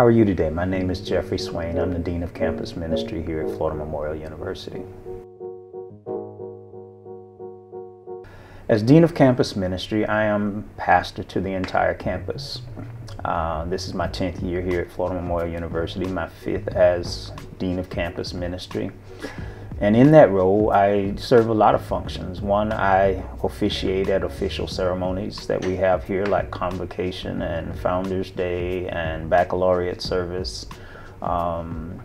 How are you today? My name is Jeffrey Swain. I'm the Dean of Campus Ministry here at Florida Memorial University. As Dean of Campus Ministry, I am pastor to the entire campus. Uh, this is my 10th year here at Florida Memorial University, my fifth as Dean of Campus Ministry. And in that role, I serve a lot of functions. One, I officiate at official ceremonies that we have here, like Convocation and Founders Day and Baccalaureate Service. Um,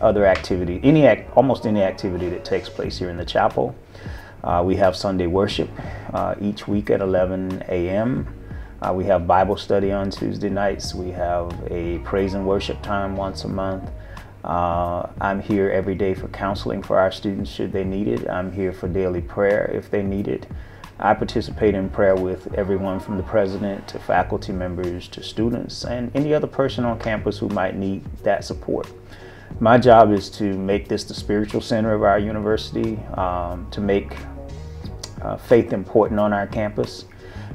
other activity, any act, almost any activity that takes place here in the chapel. Uh, we have Sunday worship uh, each week at 11 a.m. Uh, we have Bible study on Tuesday nights. We have a praise and worship time once a month. Uh, I'm here every day for counseling for our students should they need it. I'm here for daily prayer if they need it. I participate in prayer with everyone from the president to faculty members to students and any other person on campus who might need that support. My job is to make this the spiritual center of our university, um, to make uh, faith important on our campus.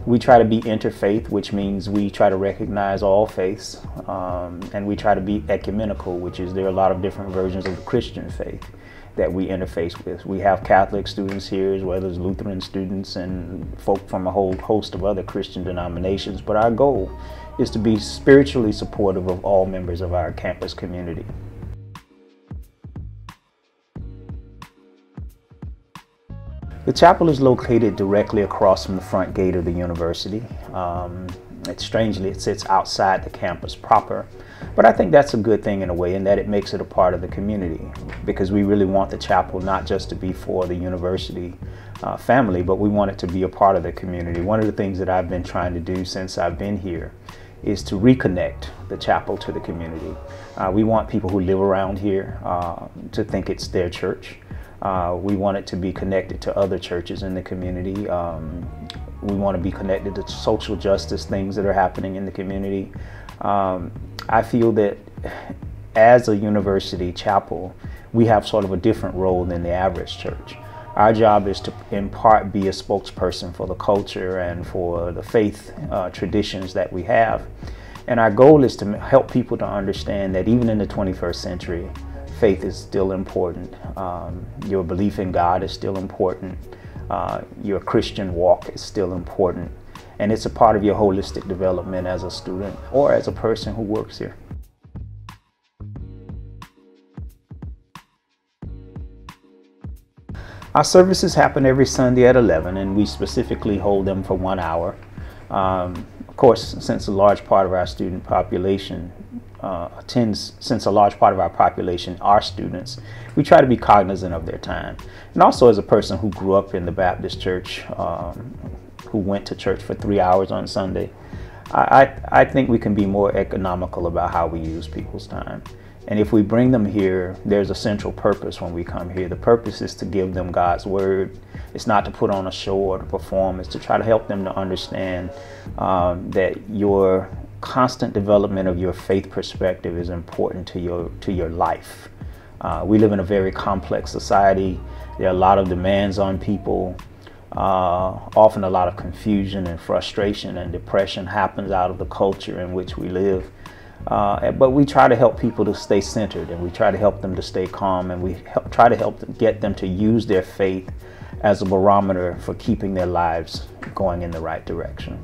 We try to be interfaith, which means we try to recognize all faiths, um, and we try to be ecumenical, which is there are a lot of different versions of the Christian faith that we interface with. We have Catholic students here, as well as Lutheran students and folk from a whole host of other Christian denominations, but our goal is to be spiritually supportive of all members of our campus community. The chapel is located directly across from the front gate of the university. Um, it, strangely, it sits outside the campus proper, but I think that's a good thing in a way in that it makes it a part of the community because we really want the chapel not just to be for the university uh, family, but we want it to be a part of the community. One of the things that I've been trying to do since I've been here is to reconnect the chapel to the community. Uh, we want people who live around here uh, to think it's their church. Uh, we want it to be connected to other churches in the community. Um, we want to be connected to social justice things that are happening in the community. Um, I feel that as a university chapel, we have sort of a different role than the average church. Our job is to, in part, be a spokesperson for the culture and for the faith uh, traditions that we have. And our goal is to help people to understand that even in the 21st century, faith is still important. Um, your belief in God is still important. Uh, your Christian walk is still important. And it's a part of your holistic development as a student or as a person who works here. Our services happen every Sunday at 11, and we specifically hold them for one hour. Um, of course, since a large part of our student population uh, attends, since a large part of our population are students, we try to be cognizant of their time. And also as a person who grew up in the Baptist church, um, who went to church for three hours on Sunday, I, I, think we can be more economical about how we use people's time. And if we bring them here, there's a central purpose when we come here. The purpose is to give them God's word. It's not to put on a show or to perform. It's to try to help them to understand um, that your constant development of your faith perspective is important to your to your life. Uh, we live in a very complex society. There are a lot of demands on people. Uh, often a lot of confusion and frustration and depression happens out of the culture in which we live. Uh, but we try to help people to stay centered and we try to help them to stay calm and we help, try to help them get them to use their faith as a barometer for keeping their lives going in the right direction.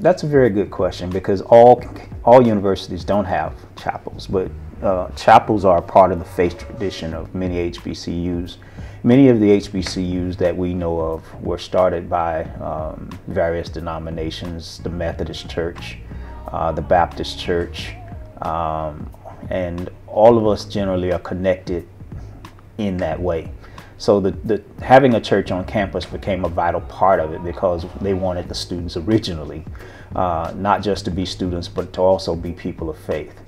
That's a very good question because all all universities don't have chapels, but uh, chapels are a part of the faith tradition of many HBCUs. Many of the HBCUs that we know of were started by um, various denominations, the Methodist Church, uh, the Baptist Church, um, and all of us generally are connected in that way. So the, the, having a church on campus became a vital part of it because they wanted the students originally, uh, not just to be students, but to also be people of faith.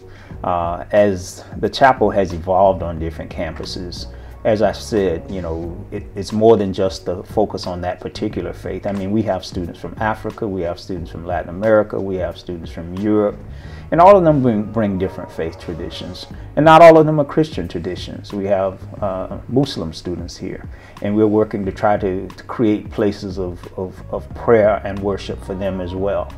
Uh, as the chapel has evolved on different campuses, as I said, you know, it, it's more than just the focus on that particular faith. I mean, we have students from Africa, we have students from Latin America, we have students from Europe, And all of them bring, bring different faith traditions. And not all of them are Christian traditions. We have uh, Muslim students here, and we're working to try to, to create places of, of, of, prayer and worship for them as well.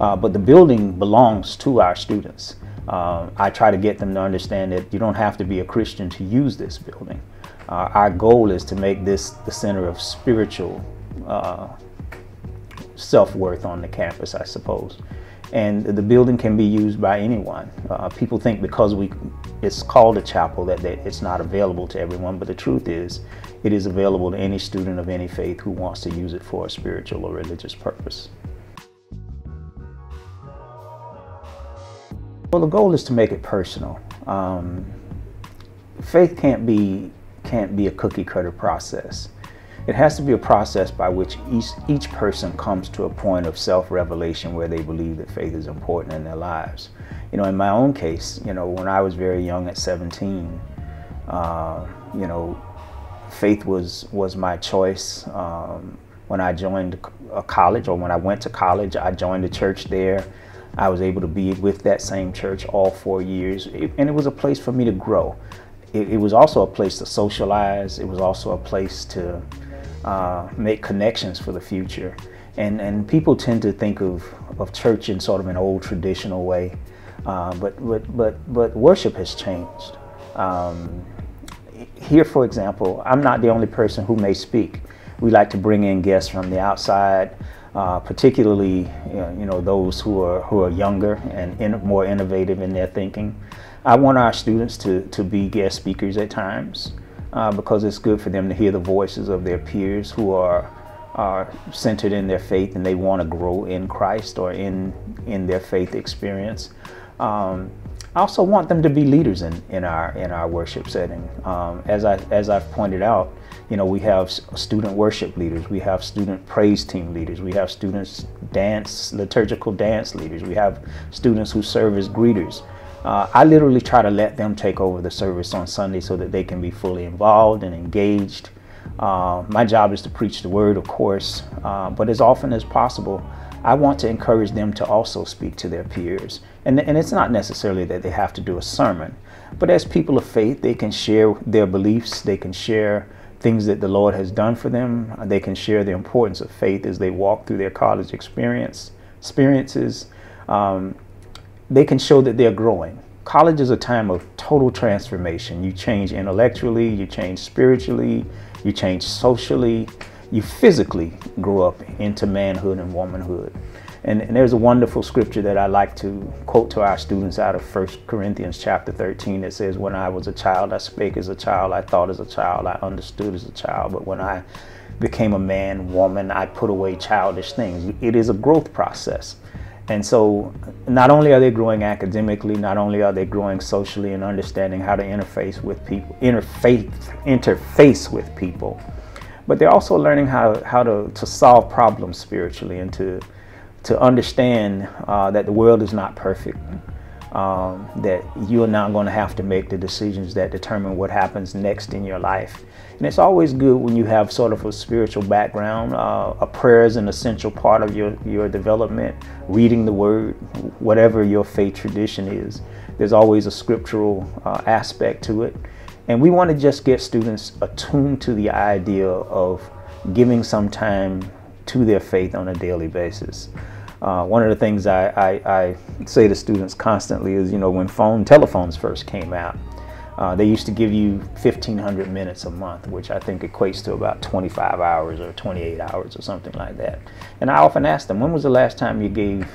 Uh, but the building belongs to our students. Uh, I try to get them to understand that you don't have to be a Christian to use this building. Uh, our goal is to make this the center of spiritual uh, self-worth on the campus, I suppose and the building can be used by anyone. Uh, people think because we it's called a chapel that, that it's not available to everyone, but the truth is it is available to any student of any faith who wants to use it for a spiritual or religious purpose. Well, the goal is to make it personal. Um, faith can't be can't be a cookie cutter process. It has to be a process by which each, each person comes to a point of self-revelation where they believe that faith is important in their lives. You know, in my own case, you know, when I was very young at 17, uh, you know, faith was, was my choice. Um, when I joined a college or when I went to college, I joined a church there. I was able to be with that same church all four years, it, and it was a place for me to grow. It, it was also a place to socialize. It was also a place to uh, make connections for the future. And, and people tend to think of, of church in sort of an old traditional way, uh, but, but, but, but worship has changed. Um, here, for example, I'm not the only person who may speak. We like to bring in guests from the outside, uh, particularly you know those who are who are younger and in, more innovative in their thinking. I want our students to to be guest speakers at times uh, because it's good for them to hear the voices of their peers who are are centered in their faith and they want to grow in Christ or in in their faith experience. Um, I also want them to be leaders in, in our in our worship setting. Um, as I as I've pointed out, you know, we have student worship leaders, we have student praise team leaders, we have students dance liturgical dance leaders, we have students who serve as greeters. Uh, I literally try to let them take over the service on Sunday so that they can be fully involved and engaged. Uh, my job is to preach the word, of course, uh, but as often as possible, I want to encourage them to also speak to their peers. And, and it's not necessarily that they have to do a sermon, but as people of faith, they can share their beliefs, they can share things that the Lord has done for them, they can share the importance of faith as they walk through their college experience experiences. Um, they can show that they're growing. College is a time of total transformation. You change intellectually, you change spiritually, you change socially, you physically grow up into manhood and womanhood. And, and, there's a wonderful scripture that I like to quote to our students out of 1 Corinthians chapter 13 that says, When I was a child, I spake as a child, I thought as a child, I understood as a child, but when I became a man, woman, I put away childish things. It is a growth process. And so not only are they growing academically, not only are they growing socially and understanding how to interface with people, interface, interface with people, but they're also learning how, how to, to solve problems spiritually and to, to understand uh, that the world is not perfect, um, that you are now going to have to make the decisions that determine what happens next in your life. And it's always good when you have sort of a spiritual background. Uh, a prayer is an essential part of your, your development. Reading the word, whatever your faith tradition is, there's always a scriptural uh, aspect to it. And we want to just get students attuned to the idea of giving some time to their faith on a daily basis. Uh, one of the things I, I, I, say to students constantly is, you know, when phone telephones first came out, uh, they used to give you 1,500 minutes a month, which I think equates to about 25 hours or 28 hours or something like that. And I often ask them, when was the last time you gave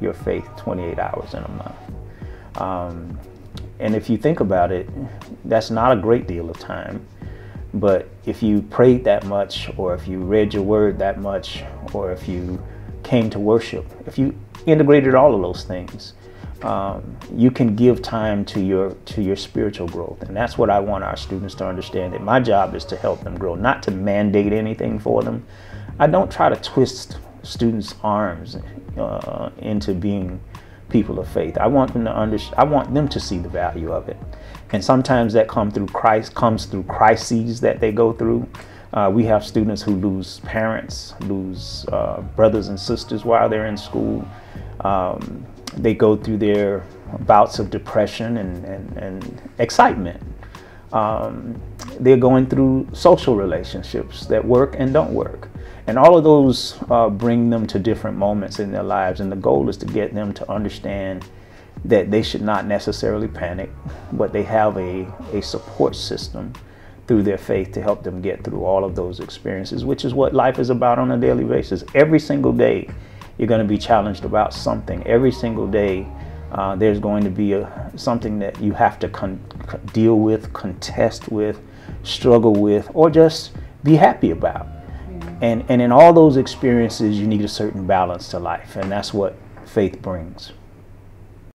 your faith 28 hours in a month? Um, and if you think about it, that's not a great deal of time. But if you prayed that much, or if you read your word that much, or if you came to worship, if you integrated all of those things, um, you can give time to your to your spiritual growth. And that's what i want our students to understand that my job is to help them grow not to mandate anything for them. I don't try to twist students arms uh, into being people of faith. I want them to understand i want them to see the value of it. And sometimes that come through christ comes through crises that they go through uh, we have students who lose parents lose uh, brothers and sisters while they're in school um, they go through their bouts of depression and, and, and excitement. Um, they're going through social relationships that work and don't work. And all of those uh, bring them to different moments in their lives. And the goal is to get them to understand that they should not necessarily panic, but they have a, a support system through their faith to help them get through all of those experiences, which is what life is about on a daily basis. Every single day, you're going to be challenged about something. Every single day, uh, there's going to be a, something that you have to con- deal with, contest with, struggle with, or just be happy about. Mm-hmm. And, and in all those experiences, you need a certain balance to life, and that's what faith brings.